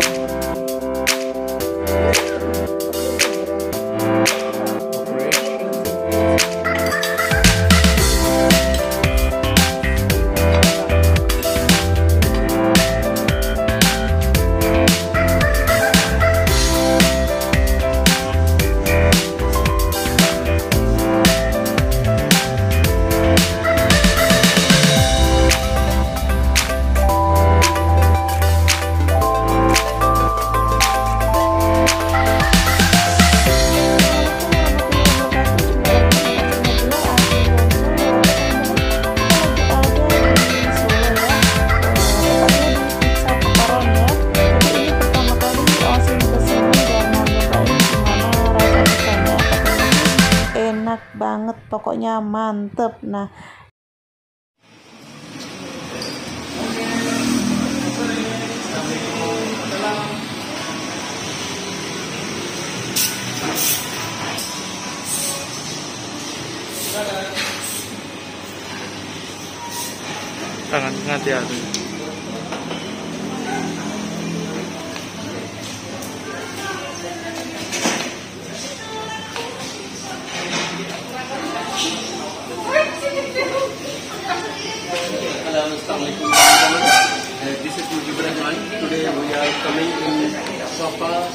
Bye. Enak banget pokoknya mantep. Nah tangan hati-hati Assalamualaikum. Uh, This is Mujibur Rahman. Today we are coming in Papa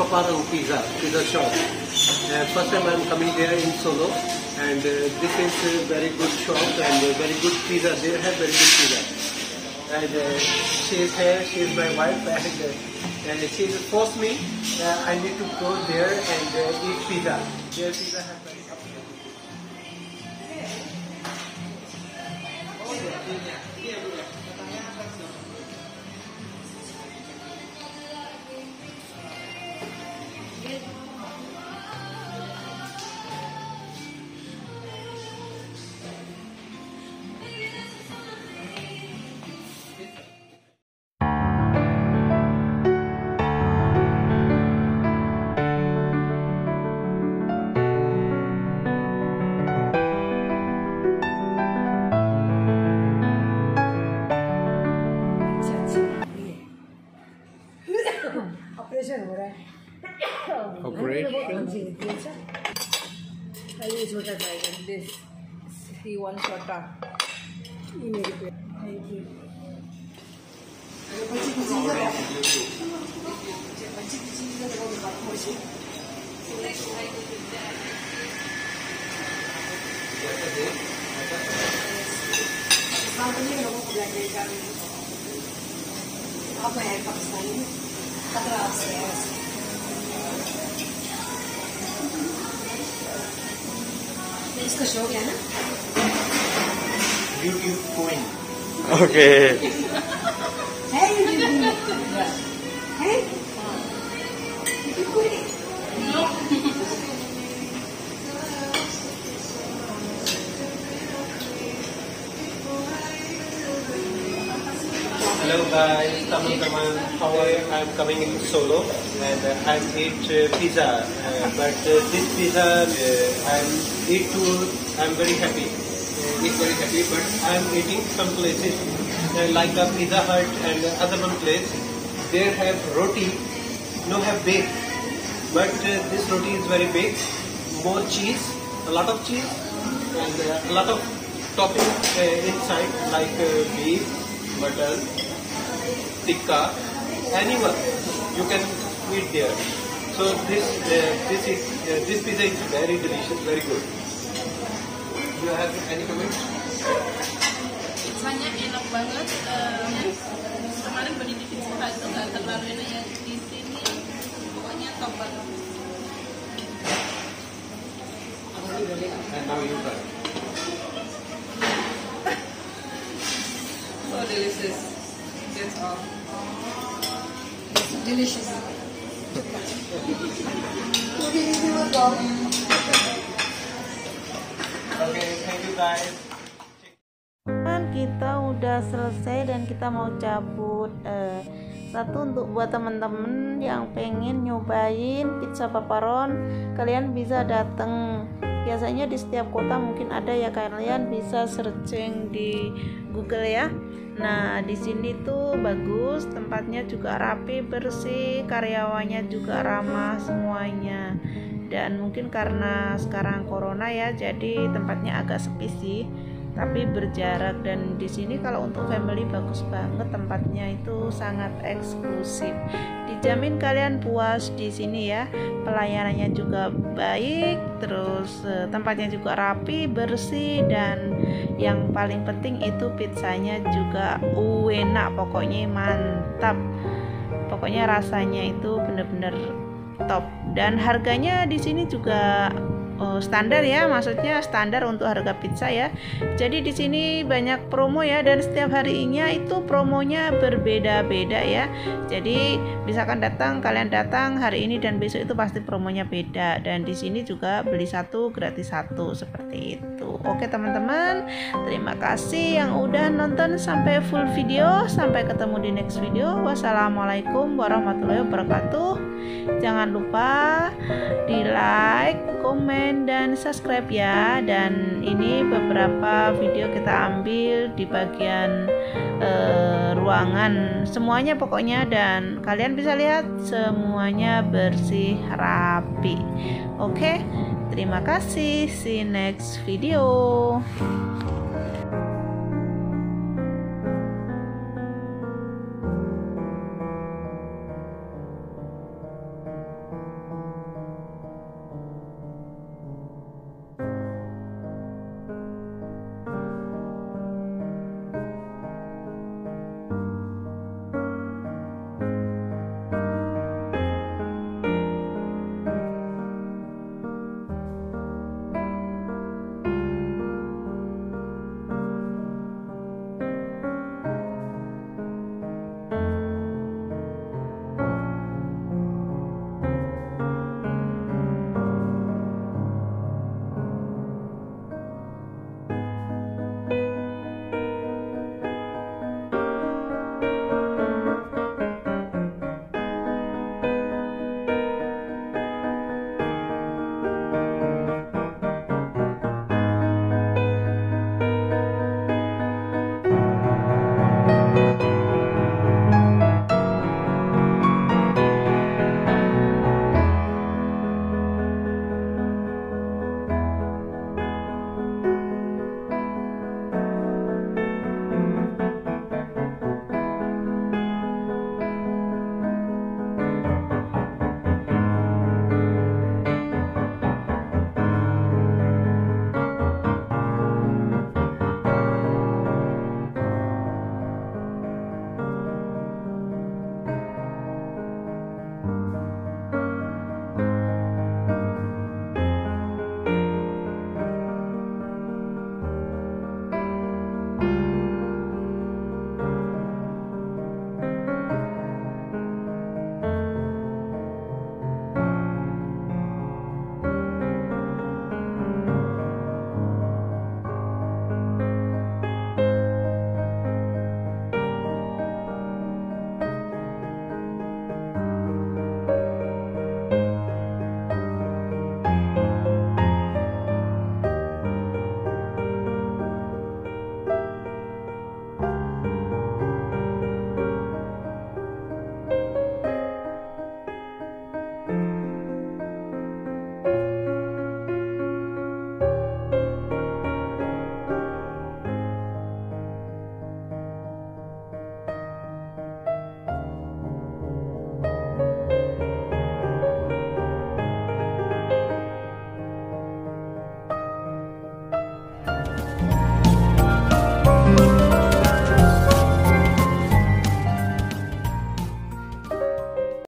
Paparang Pizza, pizza shop. Uh, first time I'm coming there in Solo, and uh, this is a very good shop and very good pizza. They have very good pizza. And uh, she is here. She is my wife, and, uh, and she forced me. Uh, I need to go there and uh, eat pizza. Their pizza has very เนี่ย I use water dry like this. See one shota. You need it. Thank you. आप पाकिस्तानी खतरा आपसे है इसका है ना? YouTube okay Hello guys, teman-teman. How are you? I'm coming in solo and uh, I eat uh, pizza. Uh, but uh, this pizza uh, I'm eat to. I'm very happy. Uh, eat very happy. But I'm eating some places uh, like the Pizza Hut and other one place. They have roti, no have bake. But uh, this roti is very big. More cheese, a lot of cheese, and uh, a lot of topping uh, inside like uh, beef, butter, tikka, anyone you can eat there. So this uh, this is uh, this pizza is very delicious, very good. Do you have any comments? Pizzanya enak banget. eh, kemarin beli di pizza Hut itu nggak terlalu enak ya di sini. Pokoknya top banget. And now you try. So delicious. That's all. Delicious. Okay, thank you guys. kan kita udah selesai dan kita mau cabut Eh, satu untuk buat temen-temen yang pengen nyobain pizza paparon. Kalian bisa datang biasanya di setiap kota mungkin ada ya kalian bisa searching di Google ya. Nah, di sini tuh bagus, tempatnya juga rapi, bersih, karyawannya juga ramah semuanya. Dan mungkin karena sekarang corona ya, jadi tempatnya agak sepi sih tapi berjarak dan di sini kalau untuk family bagus banget tempatnya itu sangat eksklusif. Dijamin kalian puas di sini ya. Pelayanannya juga baik terus eh, tempatnya juga rapi bersih dan yang paling penting itu pizzanya juga enak pokoknya mantap. Pokoknya rasanya itu bener-bener top. Dan harganya di sini juga oh, standar ya, maksudnya standar untuk harga pizza ya. Jadi di sini banyak promo ya dan setiap harinya itu promonya berbeda-beda ya. Jadi misalkan datang kalian datang hari ini dan besok itu pasti promonya beda dan di sini juga beli satu gratis satu seperti itu. Oke teman-teman, terima kasih yang udah nonton sampai full video. Sampai ketemu di next video. Wassalamualaikum warahmatullahi wabarakatuh. Jangan lupa di like, komen, dan subscribe ya. Dan ini beberapa video kita ambil di bagian uh, ruangan semuanya pokoknya dan kalian bisa lihat semuanya bersih rapi. Oke, terima kasih. See you next video.